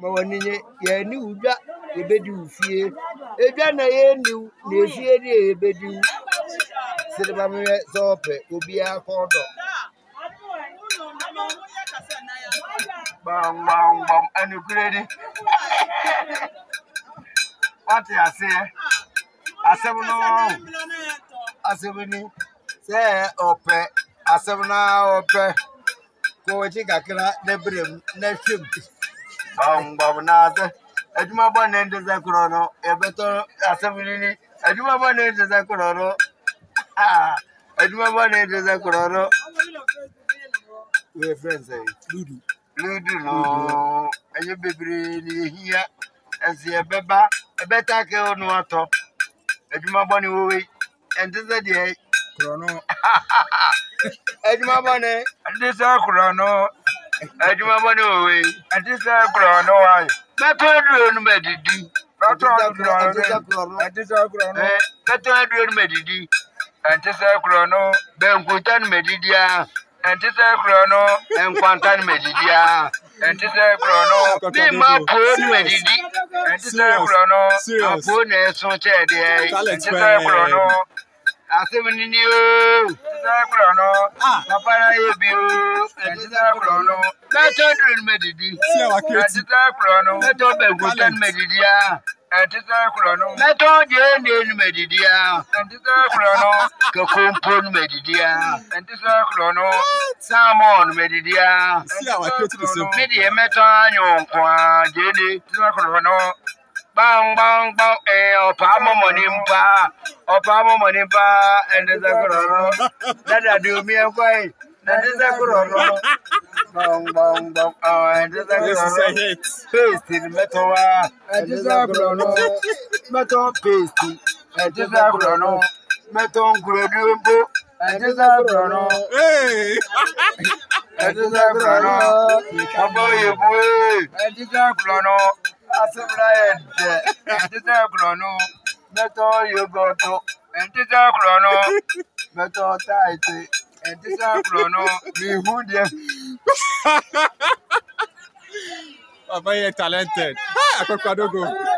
ma wɔne nye yɛne wo dwa yɛbɛdi wo fie edwa na yɛni wo na efie ne yɛbɛdi wo siniba mehwɛ sɛ ɔpɛ obiara kɔɔ dɔ gbamgbamgbam ɛnukurɛ ni ɔte aseɛ asɛm no asɛm ni sɛ ɔpɛ asɛm na ɔpɛ kɔɔ akyi kakra na mu na mu gbàgbọ́ náà sẹ́ ẹ̀dùnmá ní ẹ̀dùn kúrọ̀ nọ ẹ̀bẹ̀ tó àṣẹ́fún ní ah, ní ẹ̀dùnmá bọ́ ní ẹ̀dùn kúrọ̀ nọ ẹ̀dùnmá bọ́ ní ẹ̀dùn kúrọ̀ nọ. wíwẹ̀ fẹ́ sẹ́ lúdù lúdù nọ ẹ̀yẹ bèbèrè ní ehíyá ẹ̀sìn ẹ̀bẹ̀ bá ẹ̀bẹ̀ tá a kẹ́ ọ̀nù àtọ̀ ẹ̀dùnmá bọ́ ní wọ́wé ẹ̀dùn diẹ kúrọ̀ nọ ẹ̀dùnmá bọ́ ní ẹ̀dùn kúrọ̀ nọ adwuma ne wɔ wei ɛte no korɔ ne waayɛ bɛtɔ aduro no madidi bɛtɔ aduro no ɛte sɛ korɔ no bɛtɔ aduro no madidi ɛte sɛ korɔ no bɛnkuta no madidi a ɛnte sɛ korɔ no nkwanta no madidi a ɛnte sɛ korɔ no ne mma poo no madidi ɛnte sɛ korɔ no apoo na ɛso kyɛɛ deɛ ɛnte sɛ korɔ no asɛm ni ni o ɛnte sɛ korɔ no napara yɛ bi o ɛnte sɛ korɔ no ɛtɔ duane mɛdidi ɛtetɛ korɔ no ɛtɔ bɛguta no mɛdidi a ɛtetɛ korɔ no ɛtɔ gyeene no mɛdidi a ɛtetɛ korɔ no kakompo no mɛdidi a no salmon no mɛdidi a medeɛ mɛtɔ anyɛ wɔ nko a gyeene ɛtetɛ korɔ no gbangbangban ee ọpa amọmọ ní mpa ọpa amọmọ ní mpa Bong bong bong. Oh, àdìsá gbọ̀nà. Paste ni mẹ́tọ́ wá. Àdìsá gbọ̀nà. Mẹ́tọ́ paste. Àdìsá gbọ̀nà. Mẹ́tọ́ nkùrọ̀ ní wípé. Àdìsá gbọ̀nà. Àdìsá gbọ̀nà. Ọbọ̀ yẹ̀bù ee. Àdìsá gbọ̀nà. Asẹ́fúnra ẹ̀ dẹ̀. Àdìsá gbọ̀nà. Mẹ́tọ́ yogọ̀tọ̀. Àdìsá gbọ̀nà. Mẹ́tọ́ táìtì. Àdìsá gbọ̀nà. Mi hù díẹ̀. Papa, you're talented. Hi, ah, Akokadogo.